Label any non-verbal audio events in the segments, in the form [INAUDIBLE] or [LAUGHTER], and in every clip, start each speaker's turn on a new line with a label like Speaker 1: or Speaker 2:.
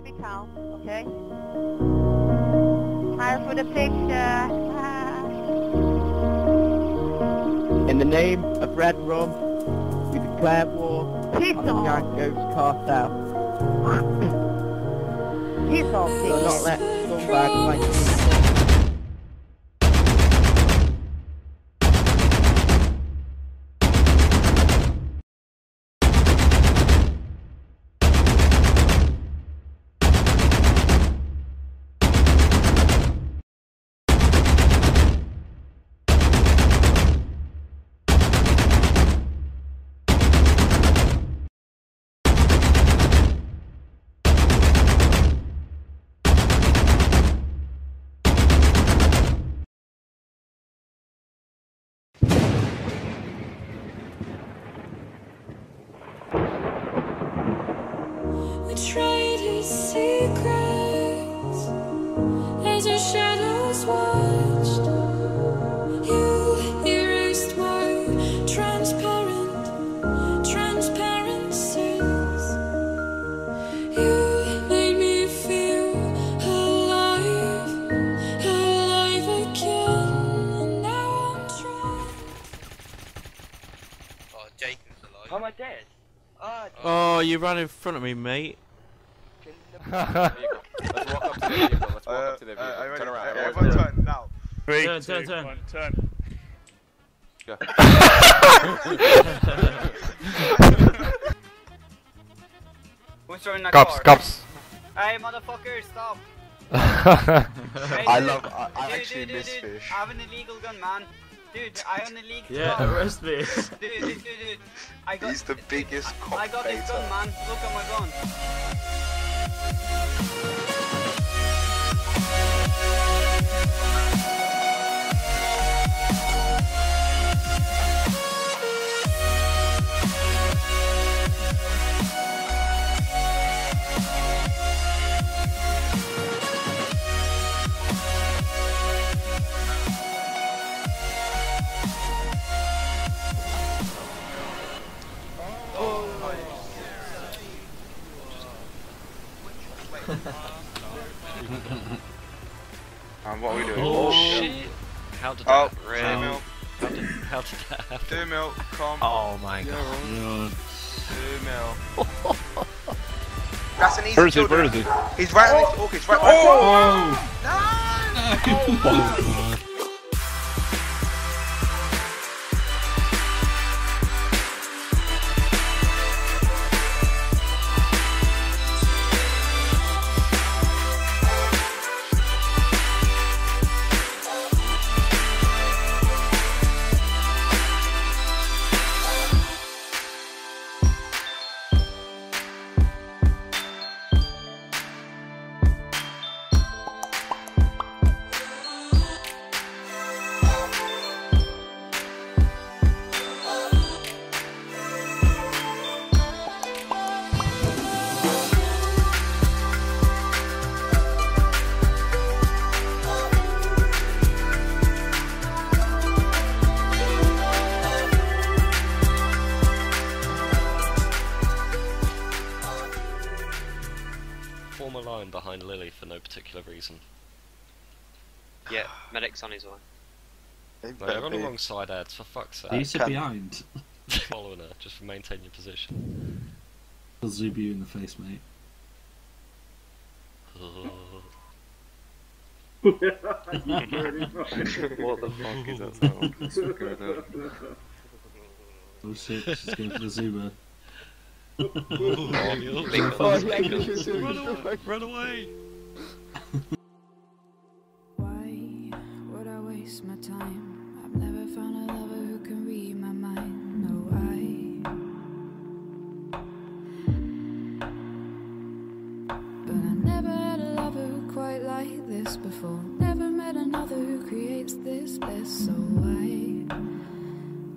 Speaker 1: to be calm, okay? Smile for the picture.
Speaker 2: In the name of Red Rum, we declare war
Speaker 1: Peace
Speaker 2: on the
Speaker 1: off!
Speaker 2: Jankos cartel.
Speaker 1: Piss off,
Speaker 2: Do not let scumbags like you
Speaker 3: secrets as our shadows watched.
Speaker 4: Oh,
Speaker 5: you ran in front of me, mate.
Speaker 6: Let's walk up to the vehicle. Let's walk
Speaker 7: Uh,
Speaker 6: up to the
Speaker 7: uh,
Speaker 6: vehicle.
Speaker 7: are you
Speaker 6: turn
Speaker 7: ready?
Speaker 6: around.
Speaker 7: Uh,
Speaker 6: Everyone
Speaker 7: Everyone
Speaker 6: turn.
Speaker 7: turn now.
Speaker 8: Three,
Speaker 9: Turn,
Speaker 8: two,
Speaker 9: turn, turn.
Speaker 8: one, turn.
Speaker 6: Go.
Speaker 9: Who's throwing that
Speaker 10: Cops,
Speaker 9: car?
Speaker 10: cops.
Speaker 9: Hey, motherfucker, stop! [LAUGHS] Hey,
Speaker 7: I
Speaker 9: dude,
Speaker 7: love. I, I
Speaker 9: dude,
Speaker 7: actually
Speaker 9: dude,
Speaker 7: miss
Speaker 9: dude, dude,
Speaker 7: fish.
Speaker 9: I have an illegal gun, man. Dude, I have an illegal
Speaker 8: Yeah,
Speaker 9: gun.
Speaker 8: arrest me.
Speaker 9: Dude, dude, dude, dude. I got,
Speaker 7: He's the biggest cop.
Speaker 9: I
Speaker 7: cop
Speaker 9: got this gun, man. Look at my gun.
Speaker 7: And [LAUGHS] um, what are we doing?
Speaker 4: Oh, oh shit. How did
Speaker 7: Oh,
Speaker 4: that
Speaker 7: two
Speaker 4: happen?
Speaker 7: mil.
Speaker 4: How did, how did that happen?
Speaker 7: Two mil. Come.
Speaker 4: Oh my
Speaker 7: Yeah,
Speaker 4: god.
Speaker 7: Two mil. That's an easy
Speaker 10: Where is he?
Speaker 7: kill,
Speaker 10: Where
Speaker 7: dude.
Speaker 10: is he?
Speaker 7: He's right on his. Oh! Okay, he's right. Oh!
Speaker 4: Form No,
Speaker 7: better
Speaker 4: you're
Speaker 7: be.
Speaker 4: side, Eds, for fuck's
Speaker 11: You
Speaker 4: sake.
Speaker 11: sit
Speaker 7: can-
Speaker 11: behind. [LAUGHS]
Speaker 4: Following her, just for maintaining your position.
Speaker 11: I'll zoom you in the face, mate. [LAUGHS]
Speaker 6: What the fuck is that sound? What's going on?
Speaker 11: Oh shit, she's going for the zoomer. [LAUGHS]
Speaker 4: Oh, you're-
Speaker 12: Big guns,
Speaker 2: yeah,
Speaker 12: big
Speaker 2: you
Speaker 12: guns.
Speaker 2: should do
Speaker 4: Run away! Run away!
Speaker 3: But I never had a lover quite like this before. Never met another who creates this bliss. So why?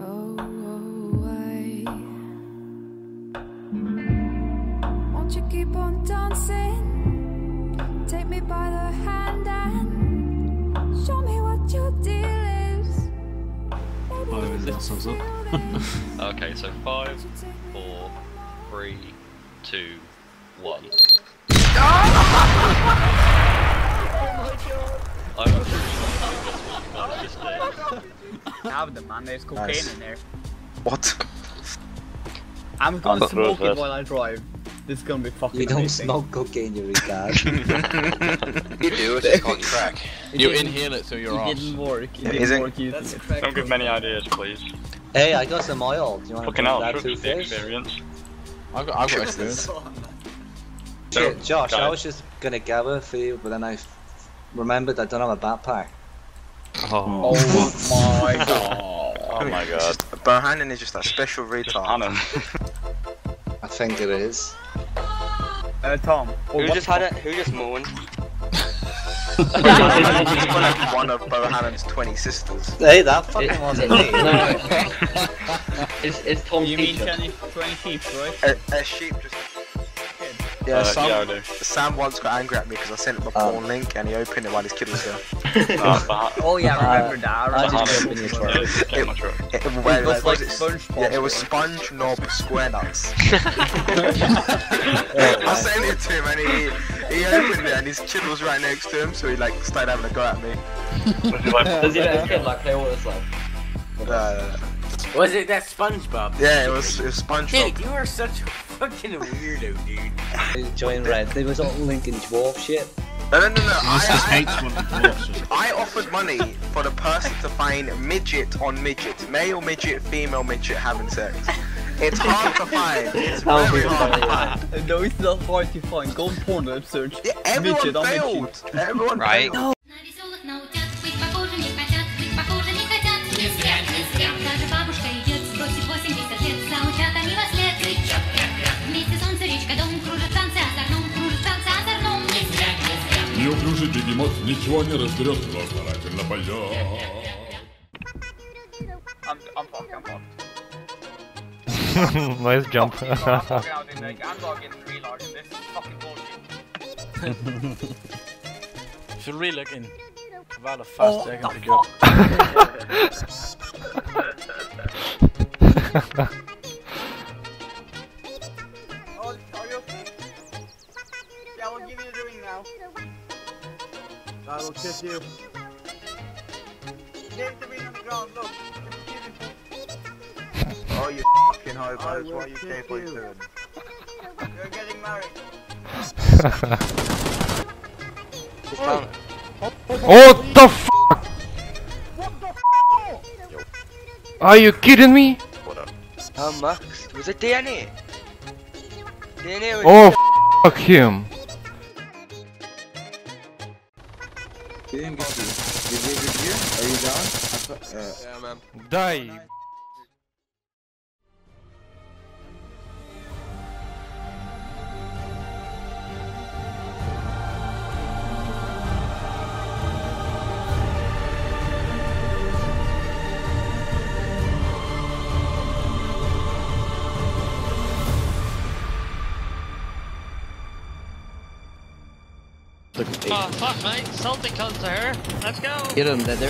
Speaker 3: Oh, oh, why? Won't you keep on dancing? Take me by the hand and show me what your deal is. Maybe
Speaker 11: Firing [LAUGHS]
Speaker 3: you
Speaker 11: ourselves up.
Speaker 4: Okay, so five, four, three, two, one.
Speaker 9: Have them, man. There's cocaine
Speaker 7: Nice.
Speaker 9: in there.
Speaker 7: What?
Speaker 9: I'm gonna smoke it while I drive. This is gonna be fucking
Speaker 8: You don't
Speaker 9: amazing.
Speaker 8: smoke cocaine, you retard. [LAUGHS]
Speaker 7: You do, it's just called crack. [LAUGHS]
Speaker 9: It
Speaker 5: You
Speaker 9: didn't-
Speaker 5: inhale it through your
Speaker 9: It
Speaker 5: arse.
Speaker 9: didn't work. It
Speaker 7: Yeah,
Speaker 9: didn't
Speaker 7: is it-
Speaker 9: work using it.
Speaker 6: Don't give many ideas, please.
Speaker 8: hey, I got some oil. Do you want to
Speaker 6: Fucking
Speaker 8: bring
Speaker 6: hell,
Speaker 8: that
Speaker 6: trust
Speaker 8: two
Speaker 6: the
Speaker 8: fish?
Speaker 6: experience.
Speaker 5: I've got, I've got [LAUGHS] experience.
Speaker 6: So,
Speaker 8: Josh, I was just gonna gather for you, but then I remembered I don't have a backpack.
Speaker 5: Oh.
Speaker 9: Oh my [LAUGHS] god.
Speaker 6: Oh my god.
Speaker 7: just, Bohannon is just that special
Speaker 6: Just
Speaker 7: retard. [LAUGHS]
Speaker 8: I think it is.
Speaker 9: Uh, Tom.
Speaker 12: Who just had it? Who just moaned?
Speaker 7: He's [LAUGHS] like one of Bohannon's 20 sisters.
Speaker 8: Hey, that fucking wasn't me.
Speaker 12: It's, it's Tom
Speaker 9: You mean
Speaker 12: Teacher.
Speaker 9: 20, 20 sheep, right?
Speaker 7: A, a sheep just. Yeah,
Speaker 6: Uh,
Speaker 7: Sam,
Speaker 6: yeah, I do.
Speaker 7: Sam once got angry at me because I sent him a
Speaker 8: Oh.
Speaker 7: porn link and he opened it while his kid was there. [LAUGHS]
Speaker 6: Oh,
Speaker 9: Oh yeah,
Speaker 8: Uh,
Speaker 9: remember that. I
Speaker 8: I
Speaker 9: remember
Speaker 8: just
Speaker 9: that.
Speaker 8: opened your
Speaker 6: Yeah,
Speaker 8: truck.
Speaker 6: just get my truck.
Speaker 7: It, it,
Speaker 9: It
Speaker 7: wait,
Speaker 9: was
Speaker 7: like,
Speaker 9: like
Speaker 7: was it?
Speaker 9: SpongeBob.
Speaker 7: Yeah, it was Sponge Knob Square [LAUGHS] [LAUGHS] I sent it to him and he, he opened it and his kid was right next to him, so he like started having a go at me.
Speaker 6: Was he like,
Speaker 12: Does he let his kid like play water slide?
Speaker 7: Uh,
Speaker 10: Was it that SpongeBob?
Speaker 7: yeah, it was it was SpongeBob.
Speaker 10: Dude, you are such a fucking weirdo, dude.
Speaker 8: Join Red. They was all Lincoln Dwarf shit.
Speaker 7: No, no, no, no.
Speaker 11: He just
Speaker 7: I,
Speaker 11: hates what the dwarfs are.
Speaker 7: I, I offered money for the person to find midget on midget, male midget, female midget having sex. It's hard to find. It's very hard to
Speaker 8: find
Speaker 7: find.
Speaker 9: No, it's not hard to find. Go on Pornhub search.
Speaker 7: Yeah, everyone
Speaker 9: Midget on
Speaker 7: failed.
Speaker 9: midget.
Speaker 7: Everyone
Speaker 12: Right.
Speaker 7: failed.
Speaker 3: На
Speaker 13: Неуклюжий бегемот ничего не разберет, но старательно поет.
Speaker 9: I'm, I'm fucked, I'm fucked.
Speaker 5: nice jump.
Speaker 9: I'm fucking out in like, I'm logging real hard. This is fucking bullshit.
Speaker 5: Should we look in? About a fast second to go.
Speaker 9: Oh,
Speaker 2: I will kiss you.
Speaker 9: There's the on the ground, look.
Speaker 7: Oh, you fucking hobos.
Speaker 2: will
Speaker 7: What you
Speaker 2: kiss
Speaker 7: capable of
Speaker 2: you.
Speaker 7: doing?
Speaker 9: You're getting married.
Speaker 5: what the f? Are you kidding me?
Speaker 12: Oh, Max. Was it DNA? DNA was
Speaker 5: Oh, fuck him.
Speaker 2: Didn't get to. Did you review? Are you done? I thought, uh,
Speaker 7: Yeah, man.
Speaker 5: Die.
Speaker 4: Oh, fuck, mate. Salty comes to her. Let's go.
Speaker 2: Get him, they're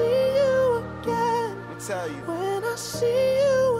Speaker 14: see you again. When I see you